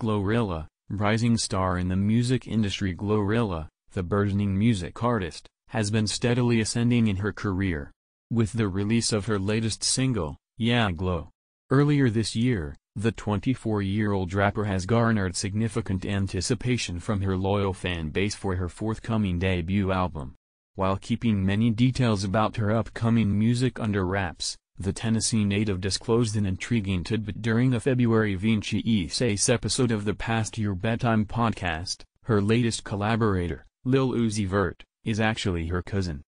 Glorilla, rising star in the music industry Glorilla, the burgeoning music artist, has been steadily ascending in her career. With the release of her latest single, Yeah Glo. Earlier this year, the 24-year-old rapper has garnered significant anticipation from her loyal fan base for her forthcoming debut album. While keeping many details about her upcoming music under wraps, the Tennessee native disclosed an intriguing tidbit during a February Vinci Says episode of the Past Your Bedtime podcast. Her latest collaborator, Lil Uzi Vert, is actually her cousin.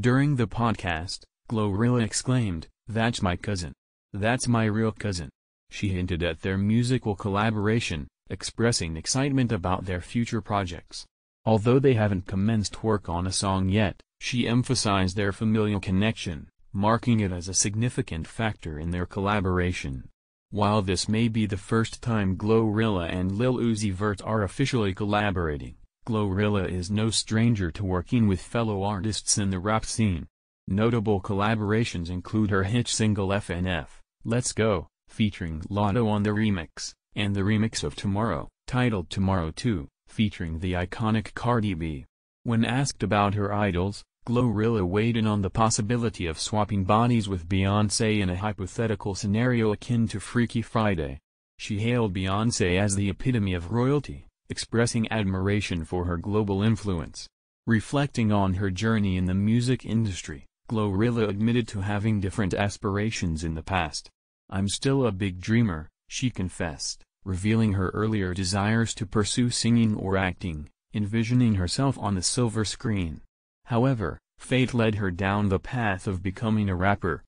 During the podcast, Glorilla exclaimed, That's my cousin. That's my real cousin. She hinted at their musical collaboration, expressing excitement about their future projects. Although they haven't commenced work on a song yet, she emphasized their familial connection, marking it as a significant factor in their collaboration. While this may be the first time Glorilla and Lil Uzi Vert are officially collaborating, Glorilla is no stranger to working with fellow artists in the rap scene. Notable collaborations include her hit single FNF, Let's Go, featuring Latto on the remix, and the remix of Tomorrow, titled Tomorrow 2, featuring the iconic Cardi B. When asked about her idols, Glorilla weighed in on the possibility of swapping bodies with Beyoncé in a hypothetical scenario akin to Freaky Friday. She hailed Beyoncé as the epitome of royalty, expressing admiration for her global influence. Reflecting on her journey in the music industry, Glorilla admitted to having different aspirations in the past. I'm still a big dreamer, she confessed, revealing her earlier desires to pursue singing or acting, envisioning herself on the silver screen. However, fate led her down the path of becoming a rapper.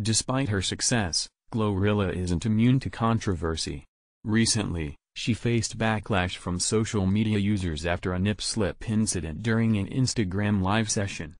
Despite her success, Glorilla isn't immune to controversy. Recently, she faced backlash from social media users after a nip slip incident during an Instagram live session.